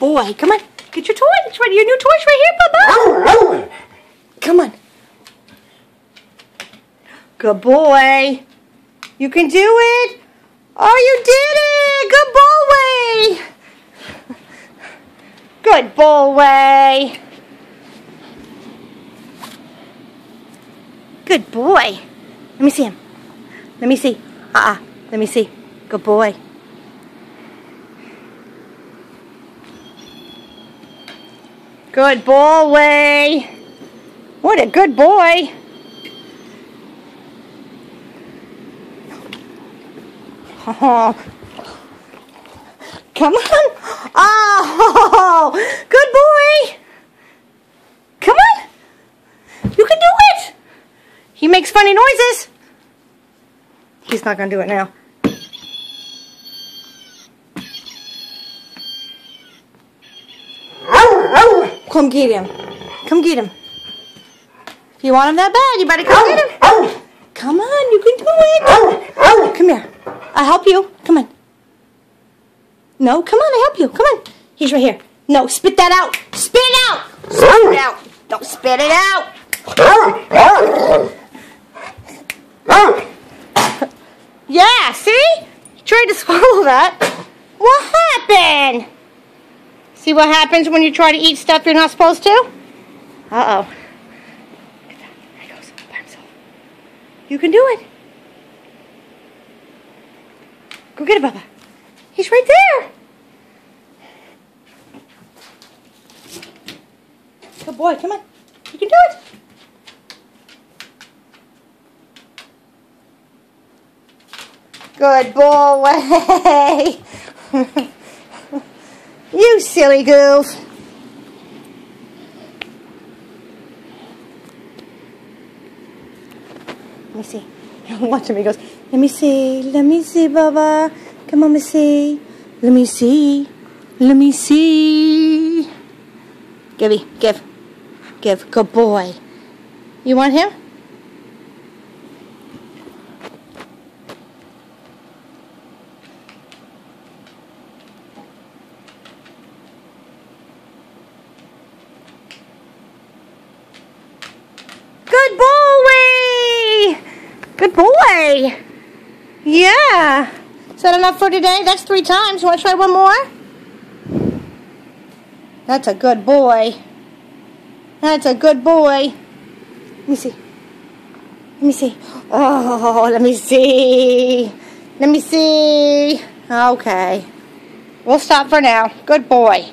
boy. Come on. Get your toys. Ready? Your new toys right here, Bubba. Come on. Good boy. You can do it. Oh, you did it. Good boy. Good boy. Good boy. Let me see him. Let me see. Uh-uh. Let me see. Good boy. Good boy. What a good boy. Oh. Come on. Oh, good boy. Come on. You can do it. He makes funny noises. He's not going to do it now. Come get him. Come get him. If you want him that bad, you better come get him. Come on, you can do it. Come here. I'll help you. Come on. No, come on, I'll help you. Come on. He's right here. No, spit that out. Spit it out. Spit it out. Don't spit it out. Yeah, see? He tried to swallow that. What happened? See what happens when you try to eat stuff you're not supposed to? Uh-oh. You can do it. Go get it, Bubba. He's right there. Good boy, come on. You can do it. Good boy. you silly goof. Let me see. Watch him. He goes, let me see. Let me see, Bubba. Come on, let me see. Let me see. Let me see. Gibby, give. Give. Good boy. You want him? Good boy! Good boy! Yeah. Is that enough for today? That's three times. You want to try one more? That's a good boy. That's a good boy. Let me see. Let me see. Oh, let me see. Let me see. Okay. We'll stop for now. Good boy.